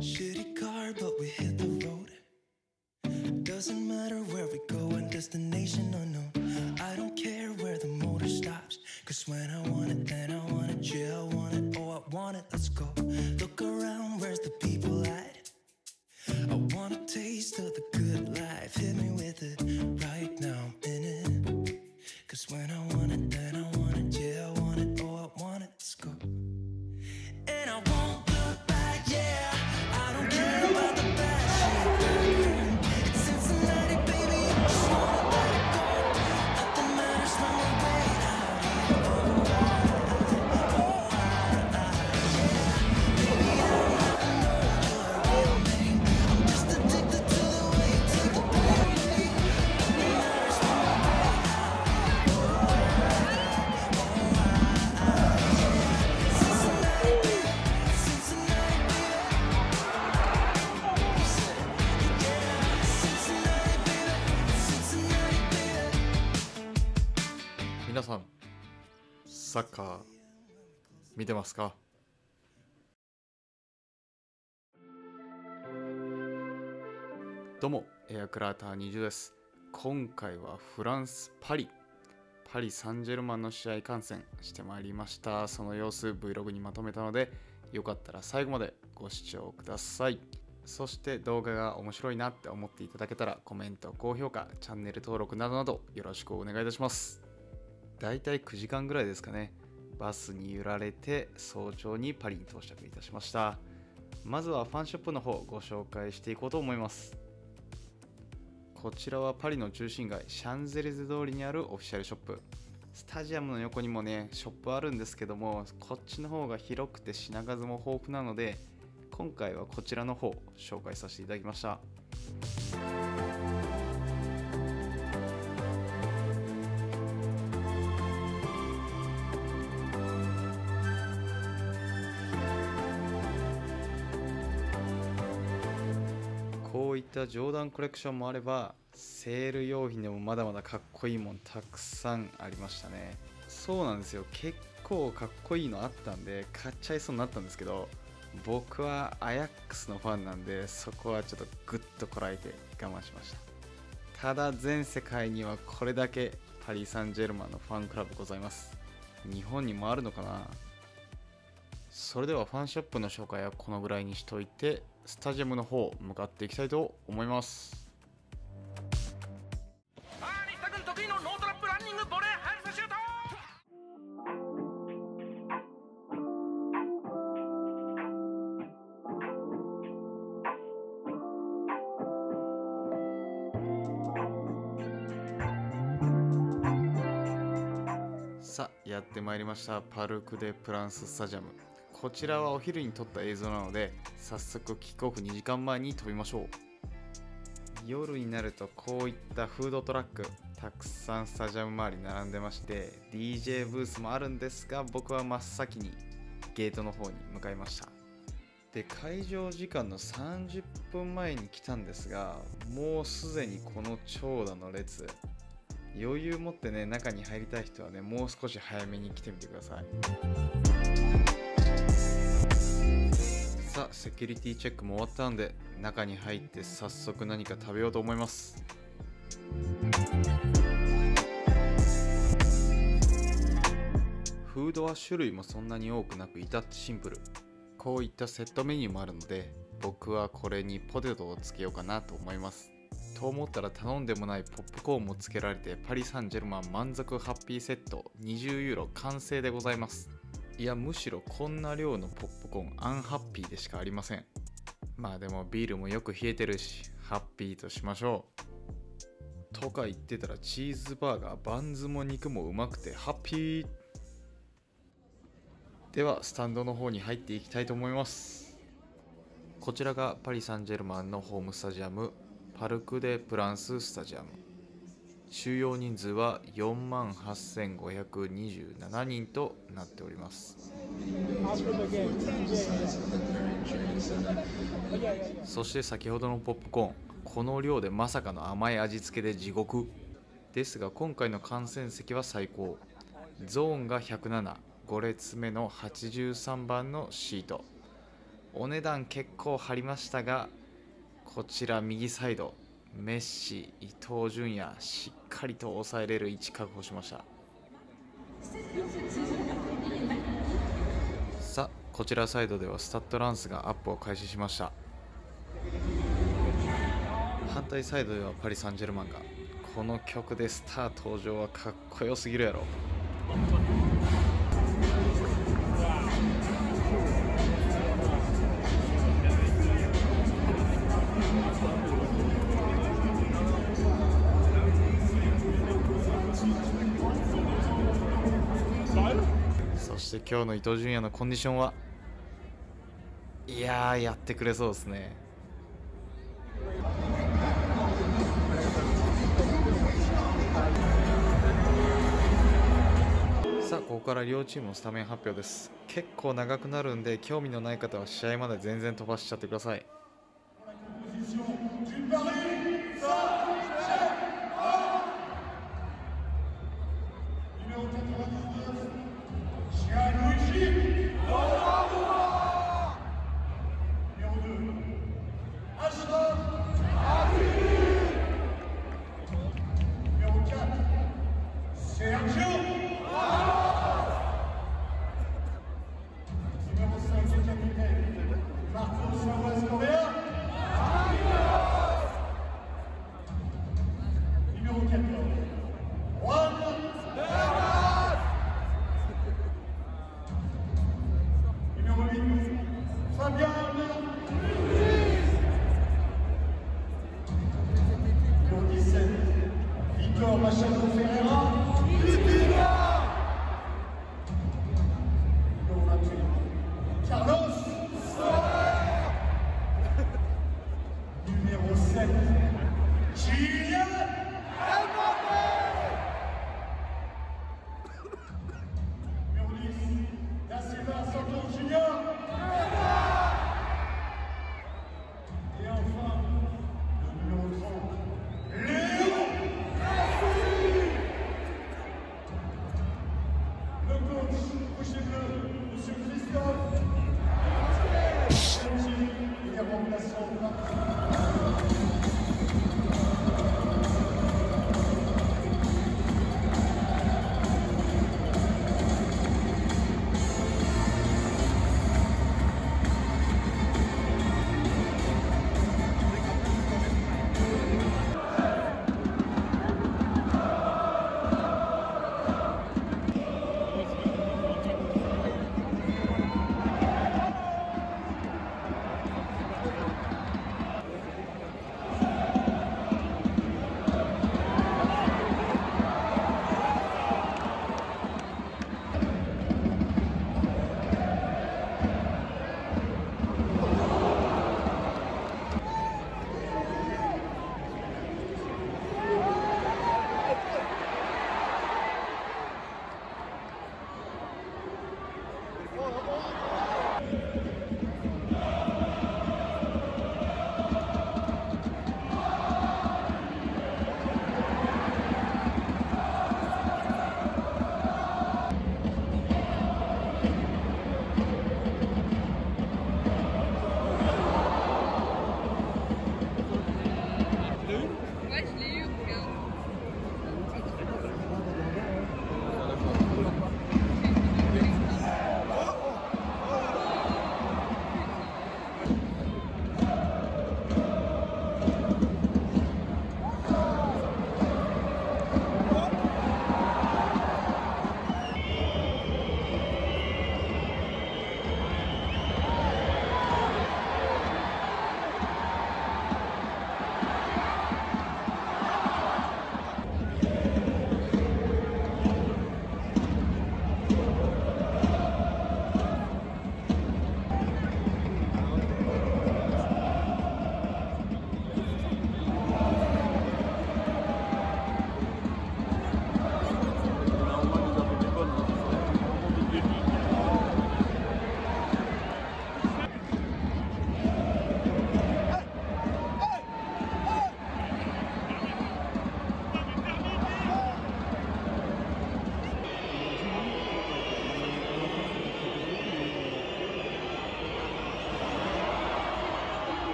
Shitty car, but we hit the road. Doesn't matter where we go and destination unknown. I don't care where the motor stops. Cause when I want it, then I want it. Yeah, I want it. Oh, I want it. Let's go. Look around, where's the people at? I want a taste of the good life. Hit me with it right now. I'm in it. Cause when I want it, then I 皆さんサッカー見てますか？どうもエアクラーター20です。今回はフランス・パリ。パリ・サンジェルマンの試合観戦してまいりました。その様子 Vlog にまとめたのでよかったら最後までご視聴ください。そして動画が面白いなって思っていただけたらコメント高評価チャンネル登録などなどよろしくお願いいたします。だいたい9時間ぐらいですかね。バスに揺られて早朝にパリに到着いたしました。まずはファンショップの方ご紹介していこうと思います。こちらはパリの中心街シャンゼリゼ通りにあるオフィシャルショップ。スタジアムの横にもねショップあるんですけどもこっちの方が広くて品数も豊富なので今回はこちらの方紹介させていただきました。ういったジョーダンコレクションもあればセール用品でもまだまだかっこいいもんたくさんありましたね。そうなんですよ。結構かっこいいのあったんで買っちゃいそうになったんですけど僕はアヤックスのファンなんでそこはちょっとグッとこらえて我慢しました。ただ全世界にはこれだけパリ・サンジェルマンのファンクラブございます。日本にもあるのかな？それではファンショップの紹介はこのぐらいにしといてスタジアムの方向かっていきたいと思います。さシュートさあやってまいりました。パルク・デ・プランススタジアム。こちらはお昼に撮った映像なので早速キックオフ2時間前に飛びましょう。夜になるとこういったフードトラックたくさんスタジアム周り並んでまして DJ ブースもあるんですが僕は真っ先にゲートの方に向かいました。で会場時間の30分前に来たんですがもうすでにこの長蛇の列余裕持ってね中に入りたい人はねもう少し早めに来てみてください。さあセキュリティチェックも終わったんで中に入って早速何か食べようと思います。フードは種類もそんなに多くなく至ってシンプル。こういったセットメニューもあるので僕はこれにポテトをつけようかなと思います。と思ったら頼んでもないポップコーンもつけられてパリ・サンジェルマン満足ハッピーセット。20ユーロ完成でございます。いやむしろこんな量のポップコーンアンハッピーでしかありません。まあでもビールもよく冷えてるしハッピーとしましょう。とか言ってたらチーズバーガーバンズも肉もうまくてハッピー。ではスタンドの方に入っていきたいと思います。こちらがパリ・サンジェルマンのホームスタジアムパルク・デ・プランス・スタジアム。収容人数は4万8527人となっております。そして先ほどのポップコーンこの量でまさかの甘い味付けで地獄。ですが今回の観戦席は最高。ゾーンが1075列目の83番のシート。お値段結構張りましたがこちら右サイド。メッシ伊東純也しっかりと抑えれる位置確保しました。さあこちらサイドではスタッドランスがアップを開始しました。反対サイドではパリ・サンジェルマンが。この曲でスター登場はかっこよすぎるやろ。して今日の伊東純也のコンディションは？いやーやってくれそうですね。さあここから両チームのスタメン発表です。結構長くなるんで興味のない方は試合まで全然飛ばしちゃってください。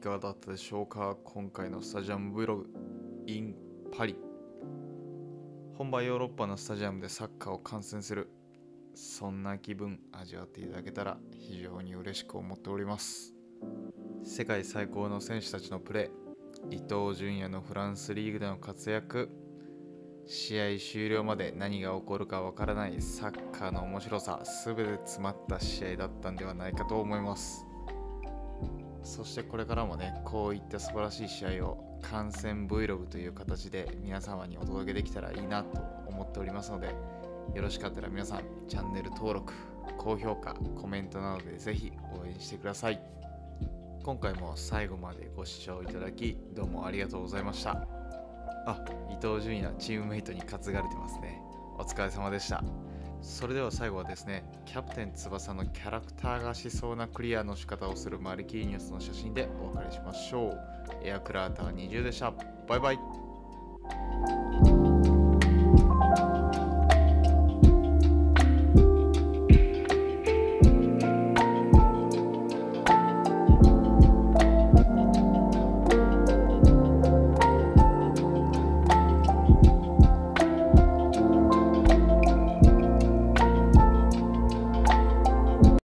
いかがだったでしょうか？今回のスタジアム Vlog in パリ本場ヨーロッパのスタジアムでサッカーを観戦する。そんな気分味わっていただけたら非常に嬉しく思っております。世界最高の選手たちのプレー伊東純也のフランスリーグでの活躍試合終了まで何が起こるかわからないサッカーの面白さ全て詰まった試合だったんではないかと思います。そしてこれからもねこういった素晴らしい試合を観戦 Vlog という形で皆様にお届けできたらいいなと思っておりますのでよろしかったら皆さんチャンネル登録高評価コメントなどでぜひ応援してください。今回も最後までご視聴いただきどうもありがとうございました。あ伊東純也チームメイトに担がれてますね。お疲れ様でした。それでは最後はですねキャプテン翼のキャラクターがしそうなクリアの仕方をするマルキーニュースの写真でお別れしましょう。エアクラーター20でした。バイバイ。